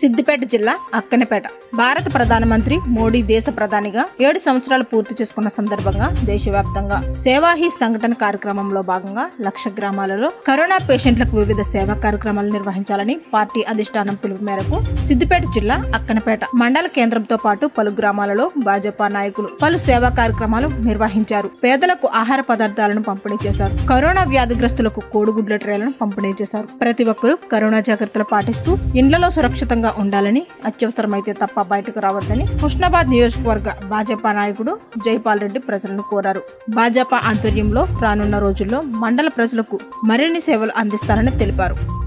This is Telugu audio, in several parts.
సిద్దిపేట జిల్లా అక్కనపేట. భారత ప్రధానమంత్రి మోడీ దేశ ప్రధానిగా ఏడు సంవత్సరాలు పూర్తి చేసుకున్న సందర్భంగా దేశవ్యాప్తంగా సేవా హీ సంఘటన కార్యక్రమంలో భాగంగా లక్ష గ్రామాలలో కరోనా పేషెంట్లకు వివిధ సేవా కార్యక్రమాలు నిర్వహించాలని పార్టీ అధిష్టానం పిలుపు మేరకు సిద్దిపేట జిల్లా అక్కనపేట మండల కేంద్రంతో పాటు పలు గ్రామాలలో భాజపా నాయకులు పలు సేవా కార్యక్రమాలు నిర్వహించారు. పేదలకు ఆహార పదార్థాలను పంపిణీ చేశారు. కరోనా వ్యాధిగ్రస్తులకు కోడిగుడ్ల ట్రేలను పంపిణీ చేశారు. ప్రతి ఒక్కరూ కరోనా జాగ్రత్తలు పాటిస్తూ ఇండ్లలో సురక్షితంగా ఉండాలని అత్యవసరమైతే తప్ప బయటకు రావద్దని హుస్నాబాద్ నియోజకవర్గ భాజపా నాయకుడు జైపాల్ రెడ్డి ప్రజలను కోరారు. భాజపా ఆధ్వర్యంలో రానున్న రోజుల్లో మండల ప్రజలకు మరిన్ని సేవలు అందిస్తారని తెలిపారు.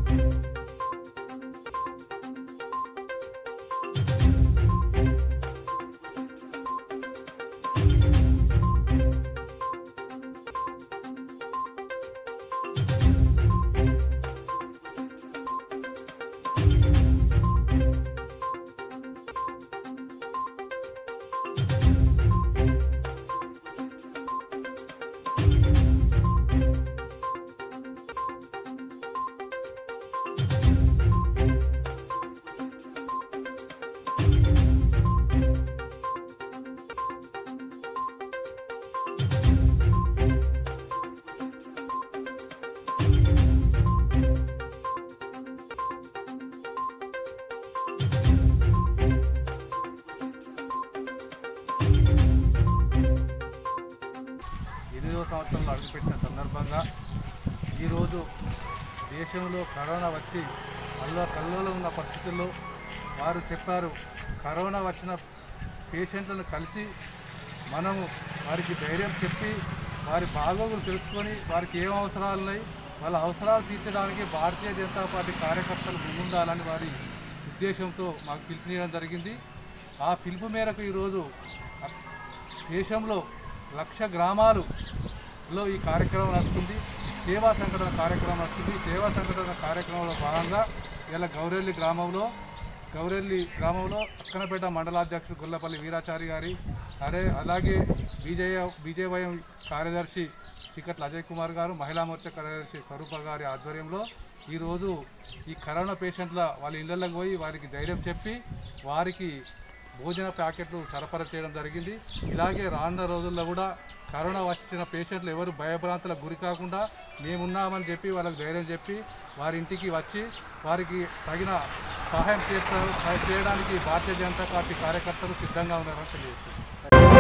సంవత్సరంలో అడుగుపెట్టిన సందర్భంగా ఈరోజు దేశంలో కరోనా వచ్చి అల్లో కల్లోలో ఉన్న పరిస్థితుల్లో వారు చెప్పారు కరోనా వచ్చిన పేషెంట్లను కలిసి మనము వారికి ధైర్యం చెప్పి వారి బాగోగులు తెలుసుకొని వారికి ఏం అవసరాలు ఉన్నాయి వాళ్ళ అవసరాలు తీర్చడానికి భారతీయ జనతా పార్టీ కార్యకర్తలు ముందుండాలని వారి ఉద్దేశంతో మాకు పిలుపునియడం జరిగింది. ఆ పిలుపు మేరకు ఈరోజు దేశంలో లక్ష గ్రామాలు లో ఈ కార్యక్రమం నడుస్తుంది. సేవా సంఘటన కార్యక్రమం నడుస్తుంది. సేవా సంఘటన కార్యక్రమంలో భాగంగా ఇలా గౌరెల్లి గ్రామంలో గౌరెల్లి గ్రామంలో అక్కనపేట మండలాధ్యక్షుడు గొల్లపల్లి వీరాచారి గారి అరే అలాగే బీజేయ బీజేవైఎం కార్యదర్శి చికట్ల అజయ్ కుమార్ గారు మహిళా మోర్చా కార్యదర్శి స్వరూప గారి ఆధ్వర్యంలో ఈరోజు ఈ కరోనా పేషెంట్ల వాళ్ళ ఇళ్ళలోకి పోయి వారికి ధైర్యం చెప్పి వారికి భోజన ప్యాకెట్లు సరఫరా చేయడం జరిగింది. ఇలాగే రానున్న రోజుల్లో కూడా కరోనా వచ్చిన పేషెంట్లు ఎవరు భయభ్రాంతులకు గురి కాకుండా మేమున్నామని చెప్పి వాళ్ళకి ధైర్యం చెప్పి వారి ఇంటికి వచ్చి వారికి తగిన సహాయం చేస్తారు. చేయడానికి భారతీయ జనతా పార్టీ కార్యకర్తలు సిద్ధంగా ఉన్నారని తెలియజేస్తారు